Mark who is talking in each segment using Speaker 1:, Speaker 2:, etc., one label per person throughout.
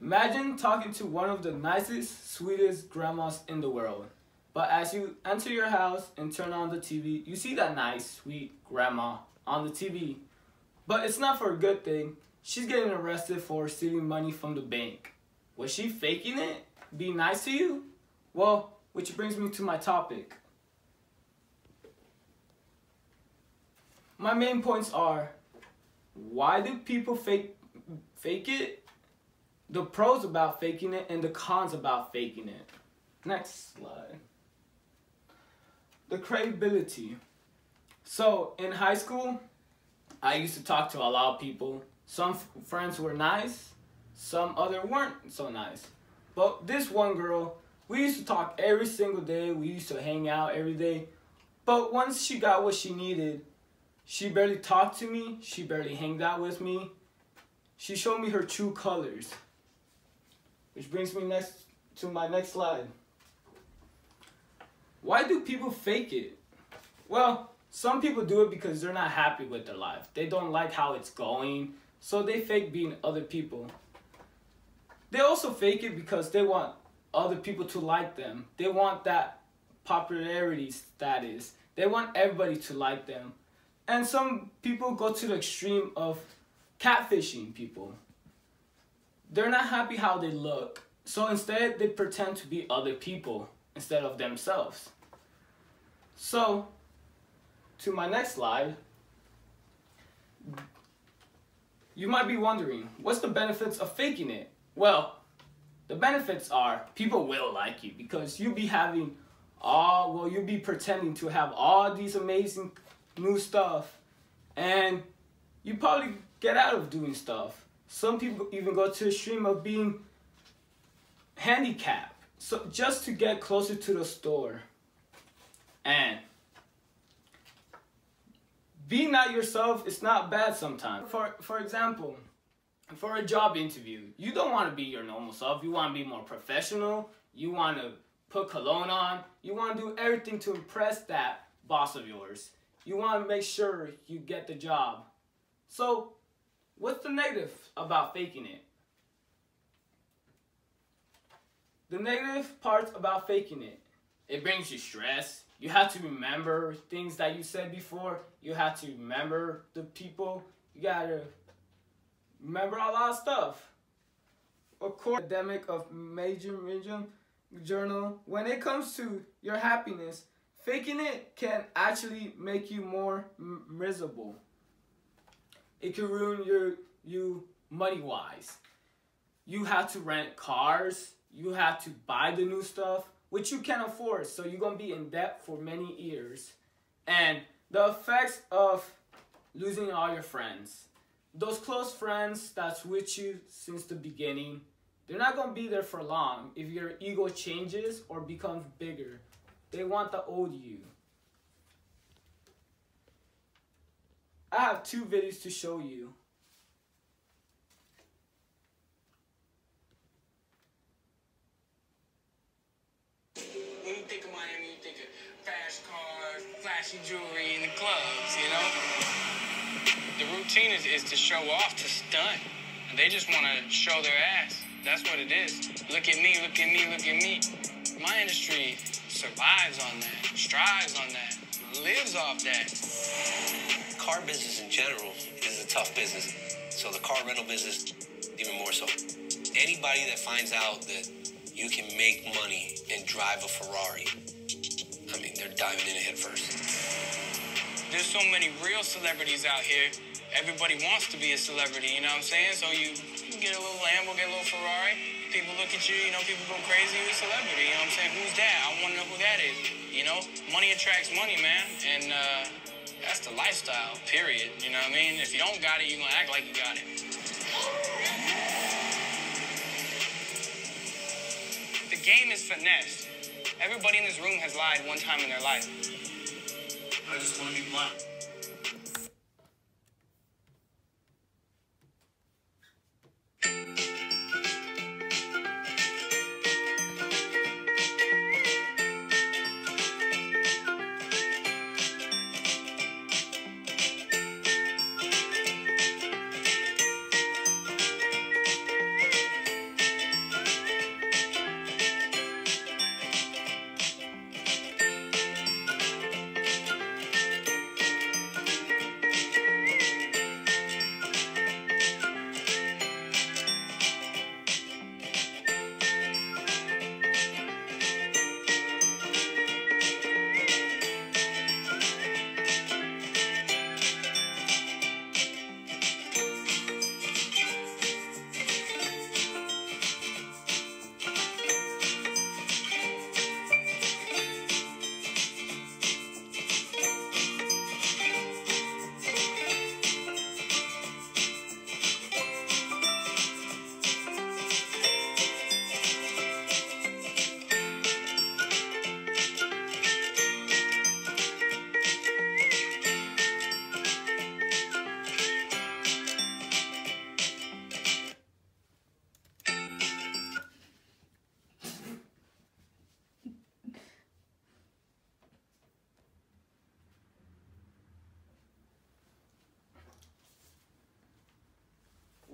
Speaker 1: Imagine talking to one of the nicest, sweetest grandmas in the world. But as you enter your house and turn on the TV, you see that nice, sweet grandma on the TV. But it's not for a good thing. She's getting arrested for stealing money from the bank. Was she faking it? Be nice to you? Well, which brings me to my topic. My main points are why do people fake fake it? The pros about faking it and the cons about faking it. Next slide. The credibility. So in high school, I used to talk to a lot of people. Some friends were nice, some other weren't so nice. But this one girl, we used to talk every single day. We used to hang out every day. But once she got what she needed, she barely talked to me. She barely hanged out with me. She showed me her true colors. Which brings me next to my next slide. Why do people fake it? Well, some people do it because they're not happy with their life. They don't like how it's going, so they fake being other people. They also fake it because they want other people to like them. They want that popularity status. They want everybody to like them. And some people go to the extreme of catfishing people. They're not happy how they look. So instead, they pretend to be other people instead of themselves. So, to my next slide, you might be wondering, what's the benefits of faking it? Well, the benefits are people will like you because you'll be having all, well, you'll be pretending to have all these amazing new stuff and you probably get out of doing stuff. Some people even go to the extreme of being handicapped so just to get closer to the store. And being not yourself is not bad sometimes. For for example, for a job interview, you don't want to be your normal self. You want to be more professional. You want to put cologne on. You want to do everything to impress that boss of yours. You want to make sure you get the job. So, what's the negative about faking it? The negative parts about faking it, it brings you stress. You have to remember things that you said before. You have to remember the people. You gotta remember a lot of stuff. According to academic of major religion journal, when it comes to your happiness, faking it can actually make you more miserable. It can ruin your you money wise. You have to rent cars you have to buy the new stuff, which you can't afford. So you're to be in debt for many years. And the effects of losing all your friends. Those close friends that's with you since the beginning, they're not to be there for long if your ego changes or becomes bigger. They want the old you. I have two videos to show you.
Speaker 2: When You need take my anime take trash clothes, flashy jewelry in the clubs, you know? The routine is, is to show off, to stunt. They just want to show their ass. That's what it is. Look at me, look at me, look at me. My industry survives on that, strives on that, lives off that.
Speaker 3: Car business in general is a tough business. So the car rental business, even more so. Anybody that finds out that you can make money and drive a Ferrari I mean, they're diving in head first.
Speaker 2: There's so many real celebrities out here. Everybody wants to be a celebrity, you know what I'm saying? So you, you get a little Lambo, get a little Ferrari. People look at you, you know, people go crazy. You're a celebrity, you know what I'm saying? Who's that? I want to know who that is. You know, money attracts money, man. And uh, that's the lifestyle, period. You know what I mean? If you don't got it, you're to act like you got it. The game is finesse. Everybody in this room has lied one time in their life. I just want to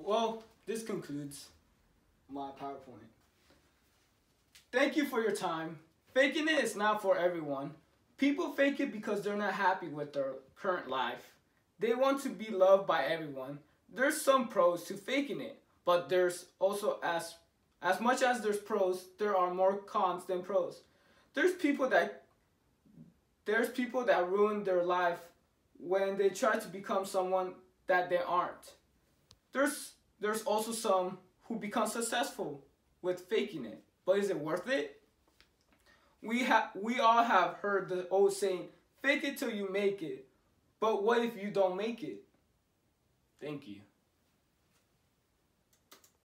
Speaker 2: be this
Speaker 1: concludes my PowerPoint. Thank you for your time. Faking it is not for everyone. People fake it because they're not happy with their current life. They want to be loved by everyone. There's some pros to faking it, but there's also as as much as there's pros, there are more cons than pros. There's people that there's people that ruin their life when they try to become someone that they aren't. There's there's also some who become successful with faking it. But is it worth it? We have we all have heard the old saying, fake it till you make it. But what if you don't make it? Thank you.